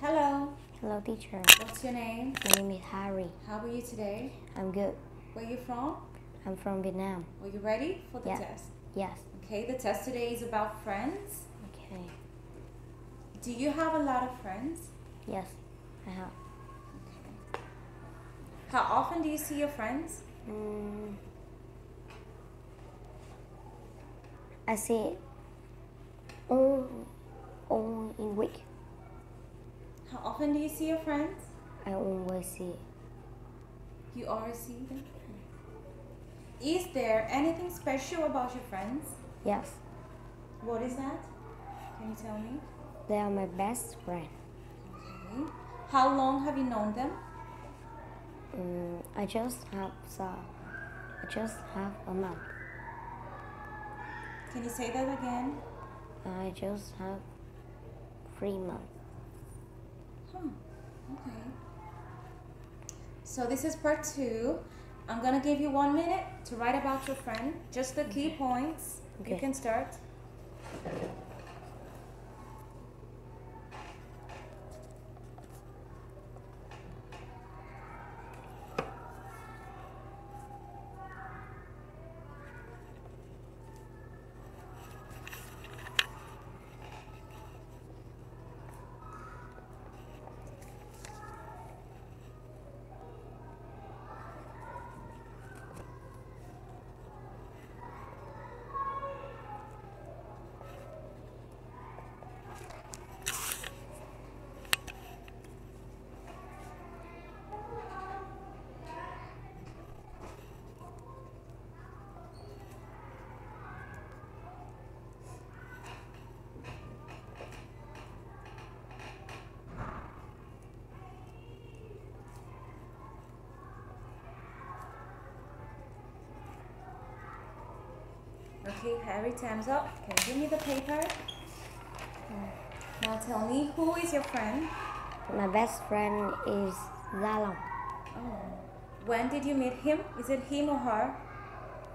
Hello, Hello, teacher. what's your name? My name is Harry. How are you today? I'm good. Where are you from? I'm from Vietnam. Are you ready for the Yeah. test? Yes. Okay, the test today is about friends. Okay. Do you have a lot of friends? Yes, I have. Okay. How often do you see your friends? Mm, I see all, all in week. How often do you see your friends? I always see. You always see them. Is there anything special about your friends? Yes, What is that? Can you tell me? they are my best friend. Okay. How long have you known them? Mm, I just have so, I just have a month. Can you say that again? I just have three months. Huh. Okay. So this is part two. I'm gonna give you one minute to write about your friend, just the key points. You can start. Okay, Harry, time's up. Can you give me the paper? Now tell me, who is your friend? My best friend is Zalong. Oh. When did you meet him? Is it him or her?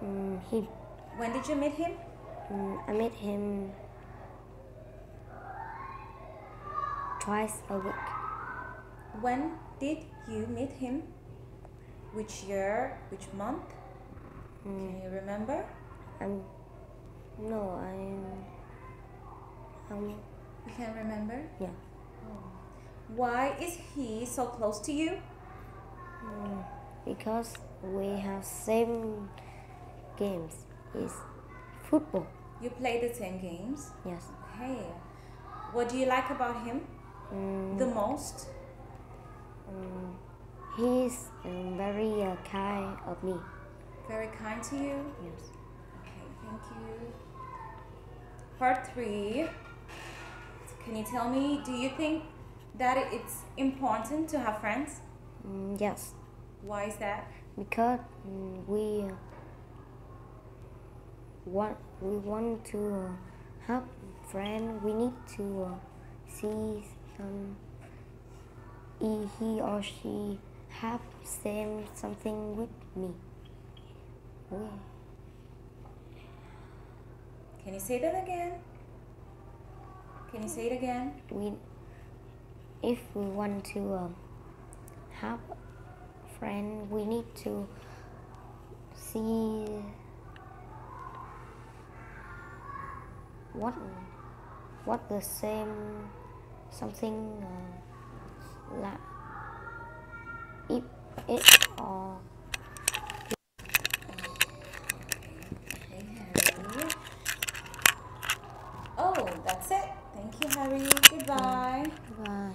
Mm, he, When did you meet him? mm, I met him twice a week. When did you meet him? Which year? Which month? Can you remember? I'm no, I'm um You can't remember? yeah. Why is he so close to you? Mm, because we have same games. Is football. You play the same games. Yes. Okay. What do you like about him Mm, the most? mm, he's um, very uh, kind of me. Very kind to you. Yes. Okay, thank you. Part three. Can you tell me, do you think that it's important to have friends? Mm, yes. Why is that? Because mm, we uh, want we want to uh, have friend. We need to uh, see some he, he or she have same something with me. We, Can you say that again? Can you say it again? we if we want to uh, have friend, we need to see what what the same something uh, like if it or Okay, Harry. Oh, that's it. Thank you, Harry. Goodbye. bye.